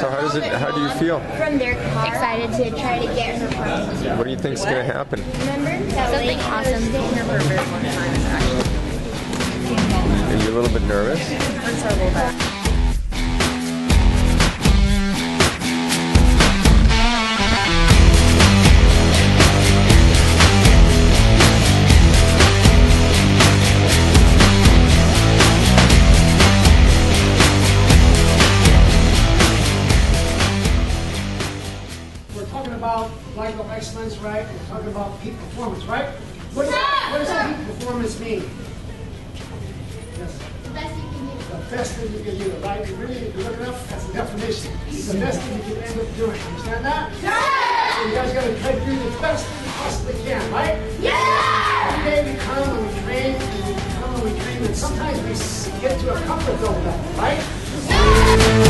So how does it? How do you feel? From their car. Excited to try to get her from. What do you think's going to happen? Remember? Something awesome. her for a bit one time, actually. Are you a little bit nervous? Excellence, right? We're talking about peak performance, right? What does, what does peak performance mean? Yes. The best you can do. The best thing you can do, right? You really, if you look it up, that's the definition. It's the best thing you can end up doing. Understand that? Yeah! So you guys gotta try to do the best thing you possibly can, right? Yeah! Every day we come and we train, and we come and we train, and sometimes we get to a comfort zone level, right?